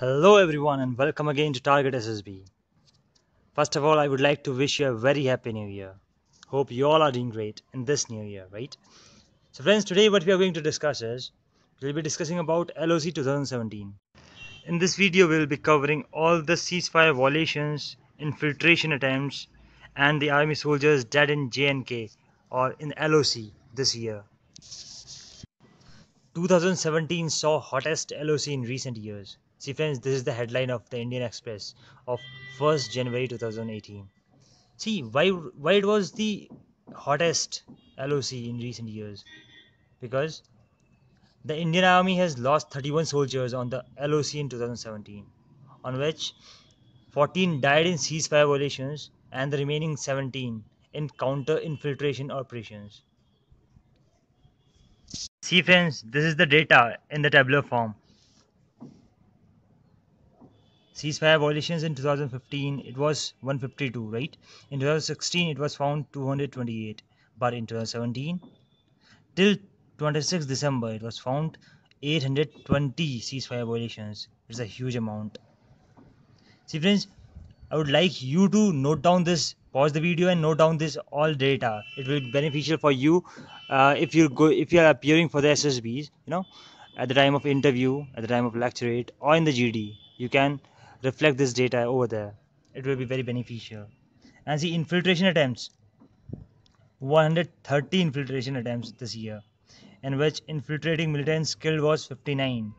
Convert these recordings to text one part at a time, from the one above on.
Hello everyone and welcome again to Target SSB. First of all, I would like to wish you a very happy new year. Hope you all are doing great in this new year, right? So friends, today what we are going to discuss is, we'll be discussing about LOC 2017. In this video, we'll be covering all the ceasefire violations, infiltration attempts, and the army soldiers dead in JNK or in LOC this year. 2017 saw hottest LOC in recent years. See friends, this is the headline of the Indian Express of 1st January 2018. See, why, why it was the hottest LOC in recent years? Because the Indian Army has lost 31 soldiers on the LOC in 2017, on which 14 died in ceasefire violations and the remaining 17 in counter-infiltration operations. See friends, this is the data in the tabular form. Ceasefire violations in 2015 it was 152, right? In 2016 it was found 228, but in 2017 till 26 December it was found 820 ceasefire violations. It's a huge amount. See friends, I would like you to note down this pause the video and note down this all data it will be beneficial for you uh, if you go if you are appearing for the ssbs you know at the time of interview at the time of lecturette or in the gd you can reflect this data over there. It will be very beneficial. And the infiltration attempts. 130 infiltration attempts this year in which infiltrating militants killed was 59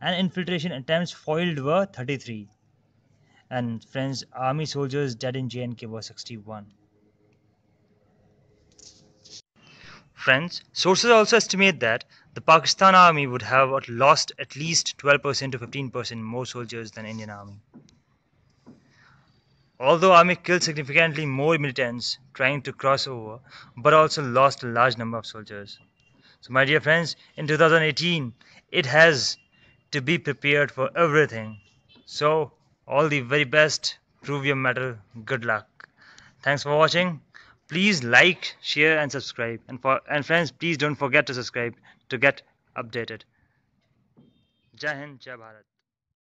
and infiltration attempts foiled were 33 and friends army soldiers dead in JNK were 61 friends. Sources also estimate that the Pakistan army would have lost at least 12% to 15% more soldiers than Indian army. Although army killed significantly more militants trying to cross over but also lost a large number of soldiers. So my dear friends in 2018 it has to be prepared for everything. So all the very best. Prove your mettle. Good luck. Thanks for watching please like share and subscribe. And for and friends please don't forget to subscribe to get updated. Jai hind jai bharat